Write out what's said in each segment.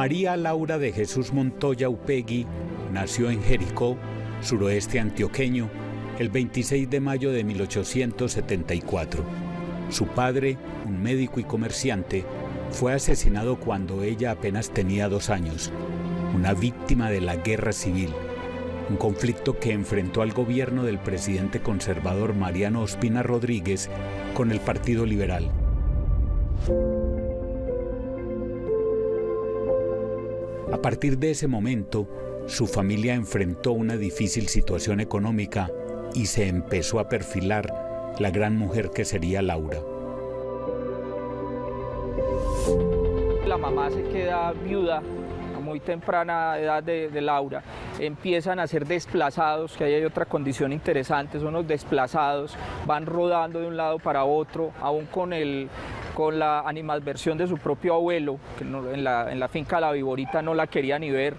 María Laura de Jesús Montoya Upegui nació en Jericó, suroeste antioqueño, el 26 de mayo de 1874. Su padre, un médico y comerciante, fue asesinado cuando ella apenas tenía dos años, una víctima de la guerra civil, un conflicto que enfrentó al gobierno del presidente conservador Mariano Ospina Rodríguez con el Partido Liberal. A partir de ese momento, su familia enfrentó una difícil situación económica y se empezó a perfilar la gran mujer que sería Laura. La mamá se queda viuda a muy temprana edad de, Laura. Empiezan a ser desplazados, que ahí hay otra condición interesante, son los desplazados, van rodando de un lado para otro, aún con el, con la animadversión de su propio abuelo, que en, la, en la finca La Viborita no la quería ni ver.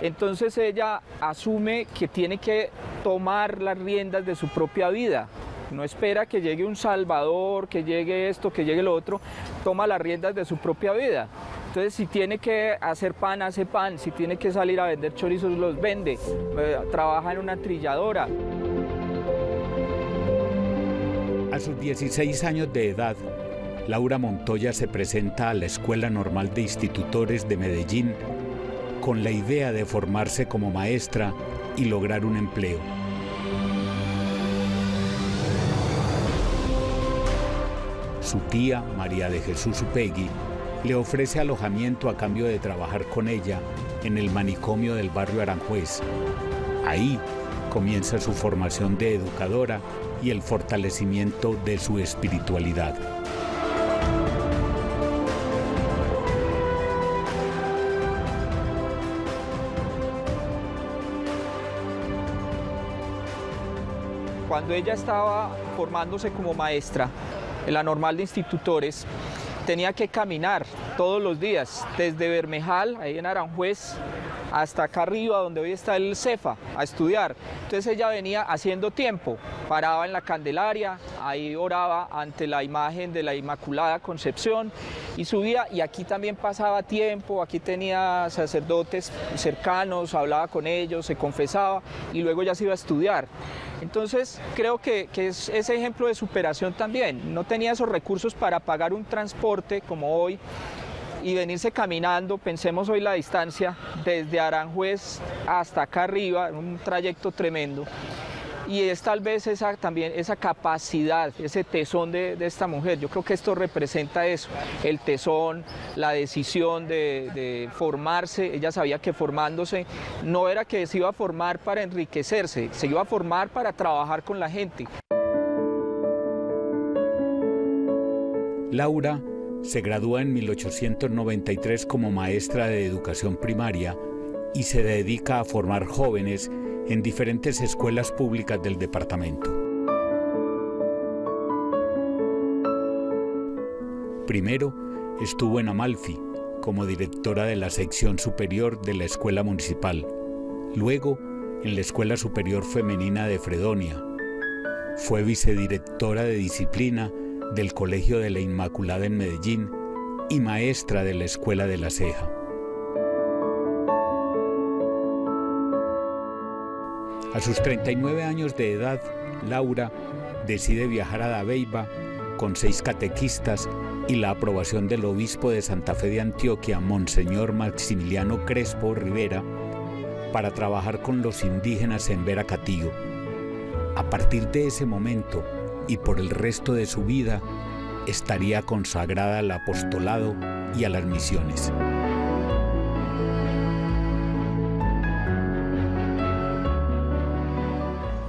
Entonces ella asume que tiene que tomar las riendas de su propia vida. No espera que llegue un salvador, que llegue esto, que llegue lo otro, toma las riendas de su propia vida. Entonces, si tiene que hacer pan, hace pan. Si tiene que salir a vender chorizos, los vende. Eh, trabaja en una trilladora. A sus 16 años de edad, Laura Montoya se presenta a la Escuela Normal de Institutores de Medellín con la idea de formarse como maestra y lograr un empleo. Su tía, María de Jesús Upegui, le ofrece alojamiento a cambio de trabajar con ella en el manicomio del barrio Aranjuez. Ahí comienza su formación de educadora y el fortalecimiento de su espiritualidad. Cuando ella estaba formándose como maestra en la normal de institutores, tenía que caminar todos los días, desde Bermejal, ahí en Aranjuez, hasta acá arriba donde hoy está el CEFA a estudiar. Entonces ella venía haciendo tiempo, paraba en la Candelaria, ahí oraba ante la imagen de la Inmaculada Concepción y subía y aquí también pasaba tiempo, aquí tenía sacerdotes cercanos, hablaba con ellos, se confesaba y luego ya se iba a estudiar. Entonces creo que, es ese ejemplo de superación también. No tenía esos recursos para pagar un transporte como hoy y venirse caminando, pensemos hoy la distancia desde Aranjuez hasta acá arriba, un trayecto tremendo y es tal vez esa también esa capacidad, ese tesón de, esta mujer. Yo creo que esto representa eso, el tesón, la decisión de, formarse. Ella sabía que formándose no era que se iba a formar para enriquecerse, se iba a formar para trabajar con la gente. Laura se gradúa en 1893 como maestra de educación primaria y se dedica a formar jóvenes en diferentes escuelas públicas del departamento. Primero estuvo en Amalfi como directora de la sección superior de la Escuela Municipal, luego en la Escuela Superior Femenina de Fredonia. Fue vicedirectora de disciplina del Colegio de la Inmaculada en Medellín y maestra de la Escuela de la Ceja. A sus 39 años de edad, Laura decide viajar a Dabeiba con seis catequistas y la aprobación del obispo de Santa Fe de Antioquia, Monseñor Maximiliano Crespo Rivera, para trabajar con los indígenas en Veracatío. A partir de ese momento y por el resto de su vida, estaría consagrada al apostolado y a las misiones.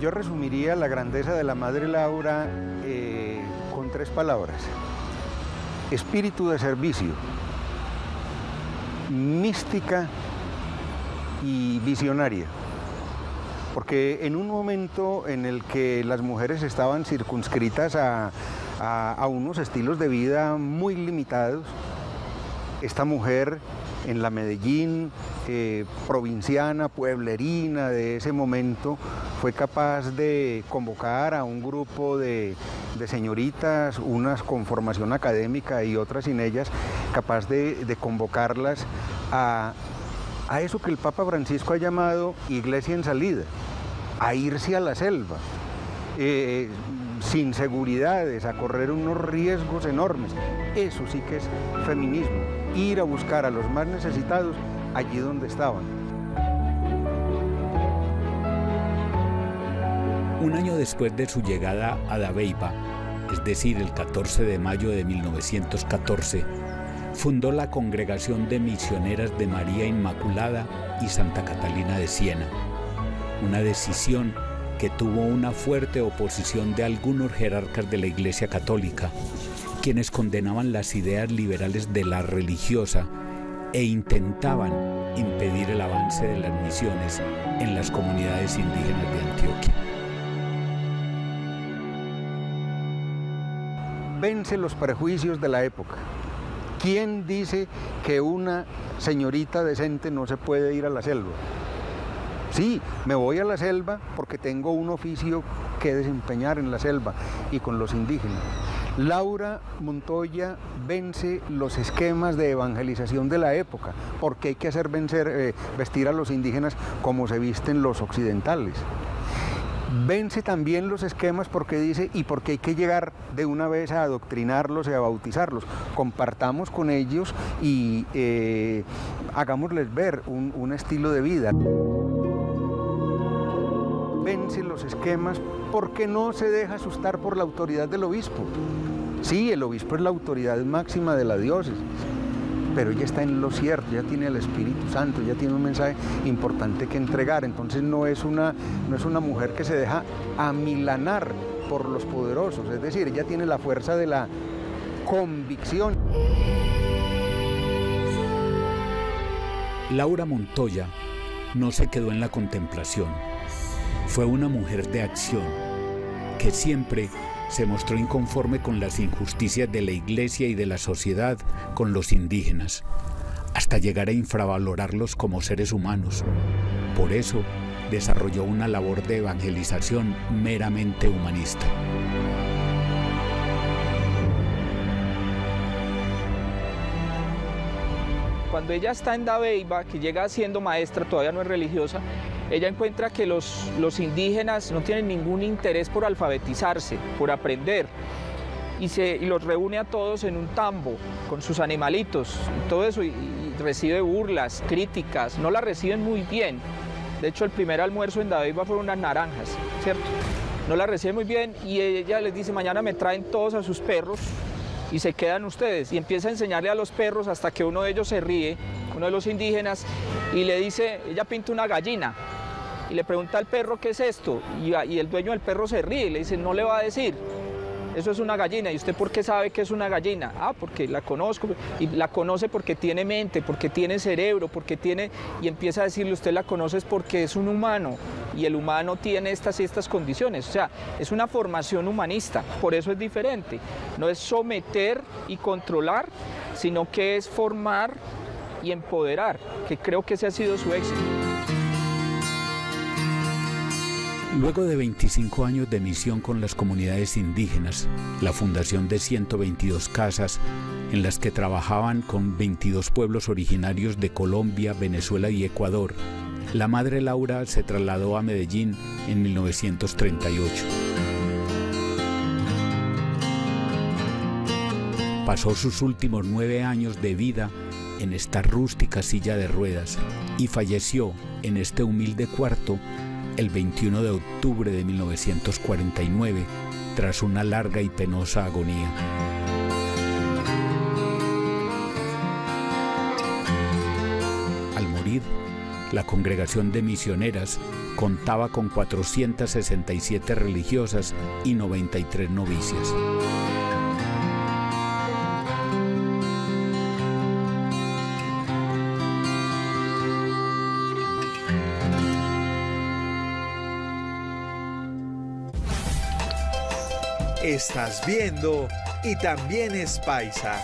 Yo resumiría la grandeza de la Madre Laura eh, con tres palabras. Espíritu de servicio, mística y visionaria. Porque en un momento en el que las mujeres estaban circunscritas a, unos estilos de vida muy limitados, esta mujer en la Medellín eh, provinciana, pueblerina de ese momento, fue capaz de convocar a un grupo de, señoritas, unas con formación académica y otras sin ellas, capaz de, convocarlas a, a eso que el Papa Francisco ha llamado iglesia en salida, a irse a la selva, eh, sin seguridades, a correr unos riesgos enormes. Eso sí que es feminismo, ir a buscar a los más necesitados allí donde estaban. Un año después de su llegada a Dabeiba, es decir, el 14 de mayo de 1914, fundó la Congregación de Misioneras de María Inmaculada y Santa Catalina de Siena, una decisión que tuvo una fuerte oposición de algunos jerarcas de la Iglesia Católica, quienes condenaban las ideas liberales de la religiosa e intentaban impedir el avance de las misiones en las comunidades indígenas de Antioquia. Vence los prejuicios de la época. ¿Quién dice que una señorita decente no se puede ir a la selva? Sí, me voy a la selva porque tengo un oficio que desempeñar en la selva y con los indígenas. Laura Montoya vence los esquemas de evangelización de la época, porque hay que hacer eh, vestir a los indígenas como se visten los occidentales. Vence también los esquemas porque dice y porque hay que llegar de una vez a adoctrinarlos y a bautizarlos. Compartamos con ellos y eh, hagámosles ver un, un estilo de vida vence los esquemas porque no se deja asustar por la autoridad del obispo. Sí, el obispo es la autoridad máxima de la diócesis, pero ella está en lo cierto, ya tiene el Espíritu Santo, ya tiene un mensaje importante que entregar, entonces no es una, no es una mujer que se deja amilanar por los poderosos, es decir, ella tiene la fuerza de la convicción. Laura Montoya no se quedó en la contemplación. Fue una mujer de acción que siempre se mostró inconforme con las injusticias de la iglesia y de la sociedad con los indígenas, hasta llegar a infravalorarlos como seres humanos. Por eso desarrolló una labor de evangelización meramente humanista. Cuando ella está en Dabeiba, que llega siendo maestra, todavía no es religiosa, ella encuentra que los, los indígenas no tienen ningún interés por alfabetizarse, por aprender. Y, se, los reúne a todos en un tambo con sus animalitos, todo eso, y, recibe burlas, críticas, no la reciben muy bien. De hecho, el primer almuerzo en Dabeiba fueron unas naranjas, ¿cierto? No la reciben muy bien y ella les dice, mañana me traen todos a sus perros y se quedan ustedes. Y empieza a enseñarle a los perros hasta que uno de ellos se ríe, uno de los indígenas, y le dice, ella pinta una gallina. Y le pregunta al perro qué es esto. Y, el dueño del perro se ríe y le dice, no le va a decir. Eso es una gallina. ¿Y usted por qué sabe que es una gallina? Ah, porque la conozco. Y la conoce porque tiene mente, porque tiene cerebro, porque tiene... Y empieza a decirle, usted la conoce es porque es un humano. Y el humano tiene estas y estas condiciones. O sea, es una formación humanista. Por eso es diferente. No es someter y controlar, sino que es formar y empoderar, que creo que ese ha sido su éxito. Luego de 25 años de misión con las comunidades indígenas, la fundación de 122 casas en las que trabajaban con 22 pueblos originarios de Colombia, Venezuela y Ecuador, la madre Laura se trasladó a Medellín en 1938. Pasó sus últimos nueve años de vida en esta rústica silla de ruedas y falleció en este humilde cuarto el 21 de octubre de 1949 tras una larga y penosa agonía. Al morir, la congregación de misioneras contaba con 467 religiosas y 93 novicias. Estás viendo y también es paisa.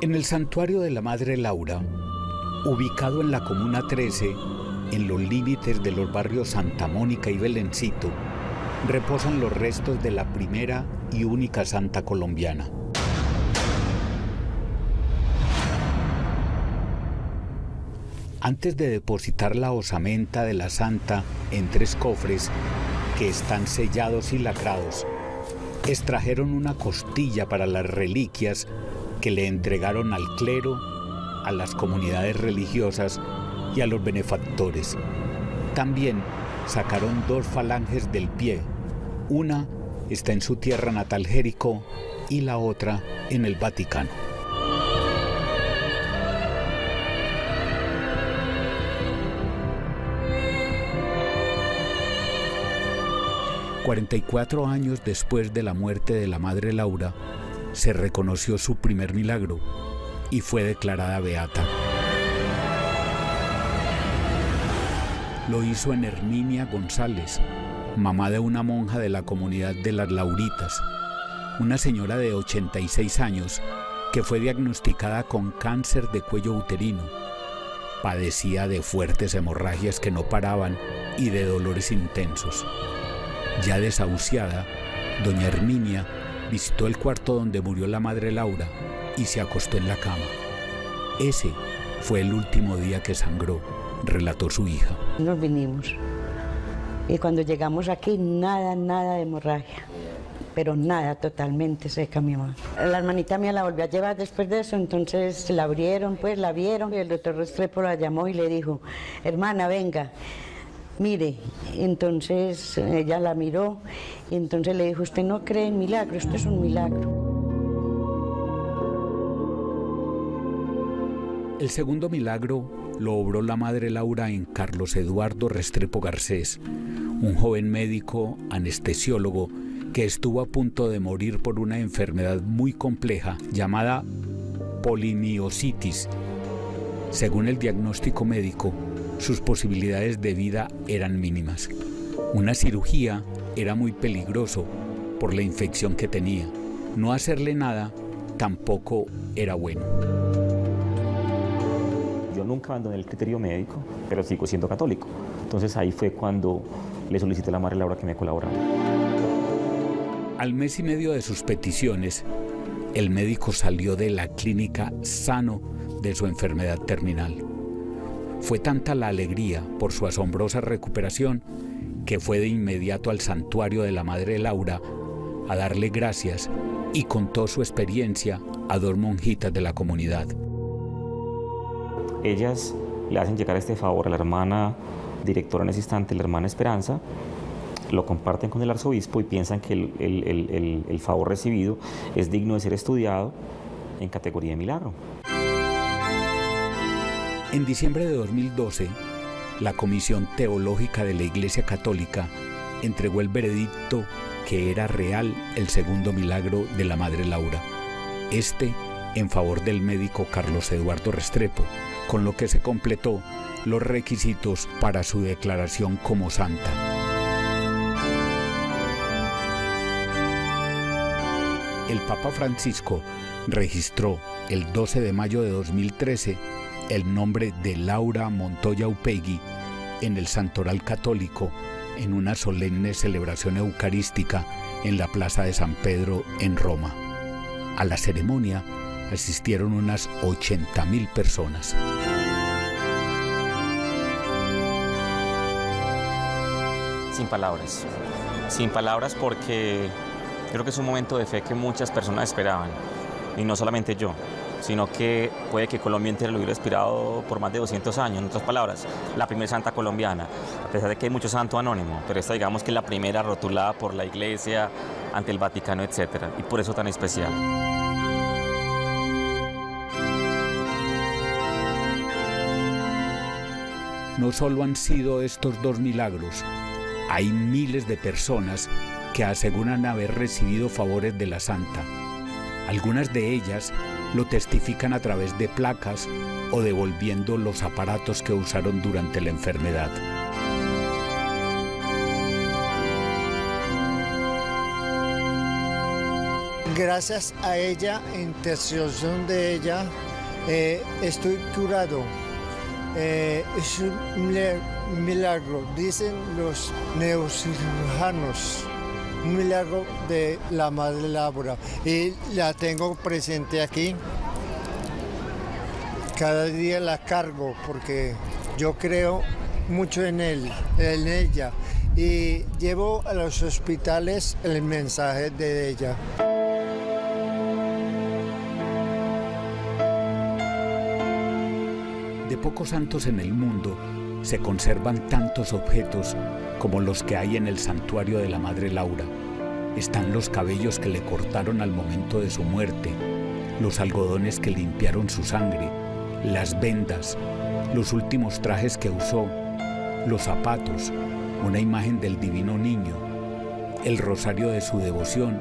En el santuario de la Madre Laura, ubicado en la Comuna 13, en los límites de los barrios Santa Mónica y Belencito, reposan los restos de la primera y única santa colombiana. Antes de depositar la osamenta de la santa en tres cofres que están sellados y lacrados, extrajeron una costilla para las reliquias que le entregaron al clero, a las comunidades religiosas y a los benefactores. También sacaron dos falanges del pie. Una está en su tierra natal Jericó y la otra en el Vaticano. 44 años después de la muerte de la madre Laura, se reconoció su primer milagro y fue declarada beata. Lo hizo en Herminia González, mamá de una monja de la comunidad de las Lauritas, una señora de 86 años que fue diagnosticada con cáncer de cuello uterino. Padecía de fuertes hemorragias que no paraban y de dolores intensos. Ya desahuciada, doña Herminia visitó el cuarto donde murió la madre Laura y se acostó en la cama. Ese fue el último día que sangró, relató su hija. Nos vinimos. Y cuando llegamos aquí, nada, nada de hemorragia. Pero nada, totalmente seca mi mamá. La hermanita mía la volvió a llevar después de eso, entonces la abrieron, pues la vieron. Y el doctor Restrepo la llamó y le dijo, hermana, venga mire, entonces ella la miró y entonces le dijo, usted no cree en milagros, esto es un milagro. El segundo milagro lo obró la madre Laura en Carlos Eduardo Restrepo Garcés, un joven médico anestesiólogo que estuvo a punto de morir por una enfermedad muy compleja llamada polimiositis. Según el diagnóstico médico, sus posibilidades de vida eran mínimas. Una cirugía era muy peligroso por la infección que tenía. No hacerle nada tampoco era bueno. Nunca abandoné el criterio médico, pero sigo siendo católico. Entonces ahí fue cuando le solicité a la Madre Laura que me colaborara. Al mes y medio de sus peticiones, el médico salió de la clínica sano de su enfermedad terminal. Fue tanta la alegría por su asombrosa recuperación que fue de inmediato al santuario de la Madre Laura a darle gracias y contó su experiencia a dos monjitas de la comunidad. Ellas le hacen llegar este favor a la hermana directora en ese instante, la hermana Esperanza, lo comparten con el arzobispo y piensan que el, el favor recibido es digno de ser estudiado en categoría de milagro. En diciembre de 2012, la Comisión Teológica de la Iglesia Católica entregó el veredicto que era real el segundo milagro de la Madre Laura, este en favor del médico Carlos Eduardo Restrepo, con lo que se completó los requisitos para su declaración como santa. El Papa Francisco registró el 12 de mayo de 2013 el nombre de Laura Montoya Upegui en el Santoral Católico en una solemne celebración eucarística en la Plaza de San Pedro en Roma. A la ceremonia asistieron unas 80.000 personas. Sin palabras, sin palabras porque creo que es un momento de fe que muchas personas esperaban, y no solamente yo, sino que puede que Colombia entera lo hubiera inspirado por más de 200 años. En otras palabras, la primera santa colombiana, a pesar de que hay muchos santos anónimos, pero esta digamos que es la primera rotulada por la Iglesia ante el Vaticano, etc. Y por eso tan especial. No solo han sido estos dos milagros, hay miles de personas que aseguran haber recibido favores de la santa. Algunas de ellas lo testifican a través de placas o devolviendo los aparatos que usaron durante la enfermedad. gracias a ella, intercesión de ella, eh, estoy curado. Eh, es un milagro, dicen los neocirujanos, un milagro de la Madre Laura. Y la tengo presente aquí. Cada día la cargo porque yo creo mucho en él, en ella. Y llevo a los hospitales el mensaje de ella. Pocos santos en el mundo se conservan tantos objetos como los que hay en el santuario de la Madre Laura. Están los cabellos que le cortaron al momento de su muerte, los algodones que limpiaron su sangre, las vendas, los últimos trajes que usó, los zapatos, una imagen del divino niño, el rosario de su devoción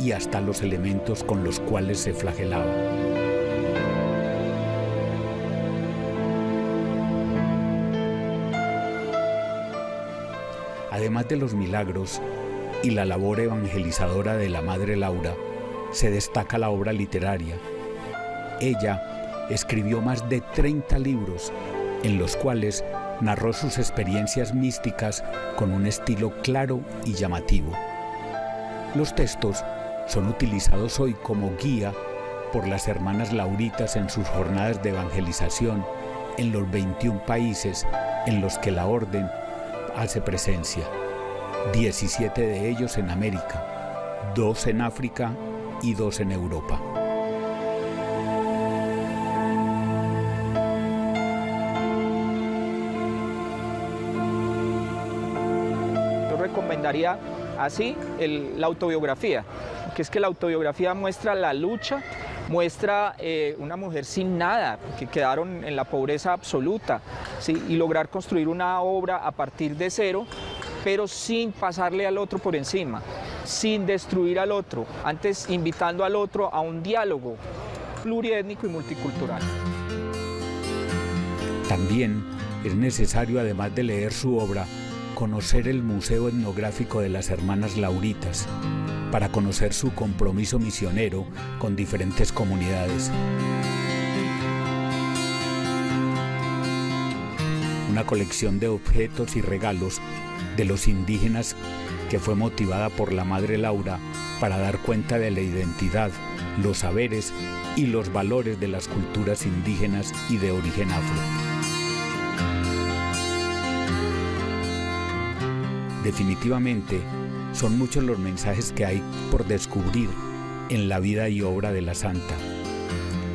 y hasta los elementos con los cuales se flagelaba. Además de los milagros y la labor evangelizadora de la Madre Laura, se destaca la obra literaria. Ella escribió más de 30 libros en los cuales narró sus experiencias místicas con un estilo claro y llamativo. Los textos son utilizados hoy como guía por las hermanas lauritas en sus jornadas de evangelización en los 21 países en los que la orden hace presencia, 17 de ellos en América, 2 en África y 2 en Europa. Yo recomendaría así la autobiografía, que es que la autobiografía muestra la lucha, muestra eh, una mujer sin nada, que quedaron en la pobreza absoluta, y lograr construir una obra a partir de cero, pero sin pasarle al otro por encima, sin destruir al otro, antes invitando al otro a un diálogo pluriétnico y multicultural. También es necesario, además de leer su obra, conocer el Museo Etnográfico de las Hermanas Lauritas, para conocer su compromiso misionero con diferentes comunidades. Una colección de objetos y regalos de los indígenas que fue motivada por la Madre Laura para dar cuenta de la identidad, los saberes y los valores de las culturas indígenas y de origen afro. Definitivamente, son muchos los mensajes que hay por descubrir en la vida y obra de la santa.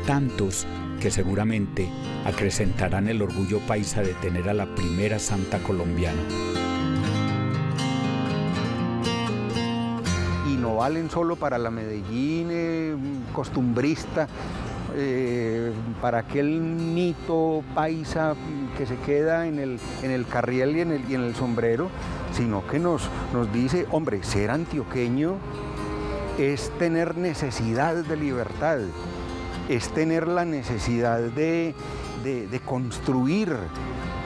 Tantos que seguramente acrecentarán el orgullo paisa de tener a la primera santa colombiana. Y no valen solo para la Medellín eh, costumbrista, eh, para aquel mito paisa que se queda en el, en el carriel y en el, y en el sombrero, sino que nos, nos dice, hombre, ser antioqueño es tener necesidad de libertad, es tener la necesidad de, construir,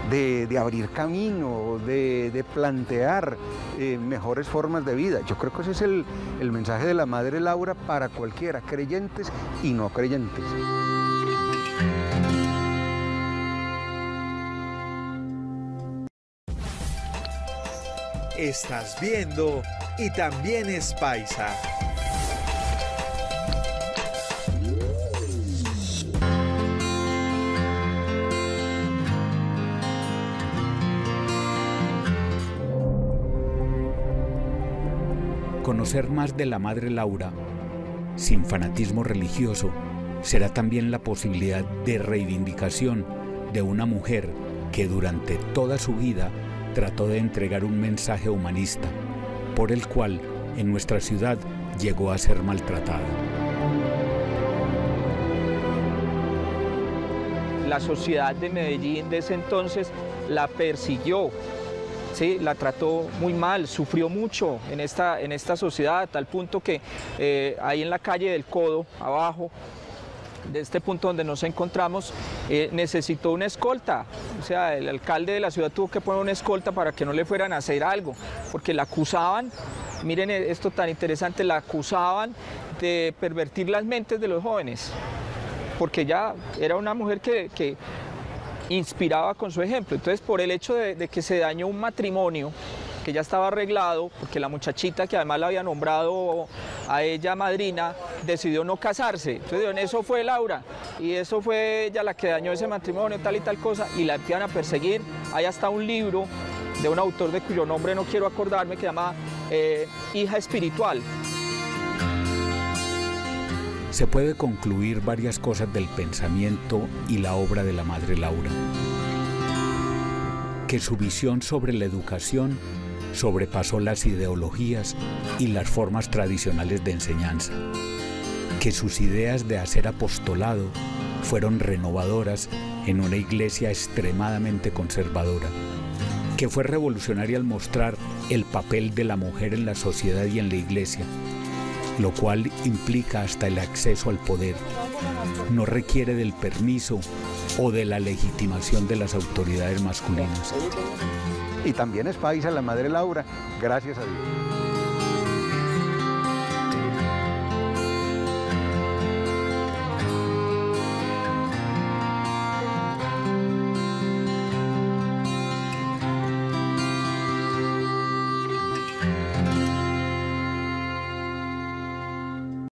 de, abrir camino, de, plantear eh, mejores formas de vida. Yo creo que ese es el, el mensaje de la Madre Laura para cualquiera, creyentes y no creyentes. Estás viendo y también es paisa. Conocer más de la Madre Laura, sin fanatismo religioso, será también la posibilidad de reivindicación de una mujer que durante toda su vida trató de entregar un mensaje humanista, por el cual en nuestra ciudad llegó a ser maltratada. La sociedad de Medellín de ese entonces la persiguió, ¿sí? la trató muy mal, sufrió mucho en esta, en esta sociedad, a tal punto que eh, ahí en la calle del Codo, abajo, de este punto donde nos encontramos, eh, necesitó una escolta. O sea, el alcalde de la ciudad tuvo que poner una escolta para que no le fueran a hacer algo, porque la acusaban, miren esto tan interesante, la acusaban de pervertir las mentes de los jóvenes, porque ella era una mujer que inspiraba con su ejemplo. Entonces, por el hecho de, que se dañó un matrimonio, que ya estaba arreglado, porque la muchachita que además la había nombrado a ella madrina, decidió no casarse. Entonces en eso fue Laura, y eso fue ella la que dañó ese matrimonio, tal y tal cosa, y la empiezan a perseguir. Hay hasta un libro de un autor de cuyo nombre no quiero acordarme, que se llama eh, Hija Espiritual. Se puede concluir varias cosas del pensamiento y la obra de la Madre Laura. Que su visión sobre la educación sobrepasó las ideologías y las formas tradicionales de enseñanza, que sus ideas de hacer apostolado fueron renovadoras en una iglesia extremadamente conservadora, que fue revolucionaria al mostrar el papel de la mujer en la sociedad y en la iglesia, lo cual implica hasta el acceso al poder. No requiere del permiso o de la legitimación de las autoridades masculinas y también es paisa la madre Laura, gracias a Dios.